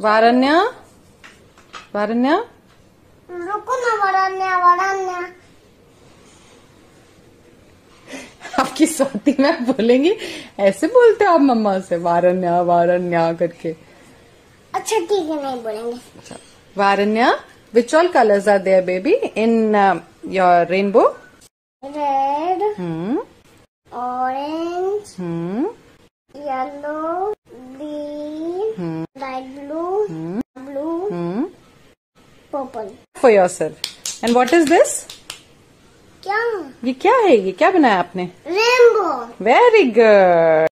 वारण्या? वारण्या? रुको ना वरन्या वरन्या आपकी स्वाति में बोलेंगी ऐसे बोलते हो आप मम्मा से वारण्या वारण्य करके। अच्छा ठीक है नहीं बोलेंगे। Varanya which all colours are there baby in your rainbow purple for yourself and what is this क्या? ये क्या है? ये क्या बनाया आपने? Rainbow very good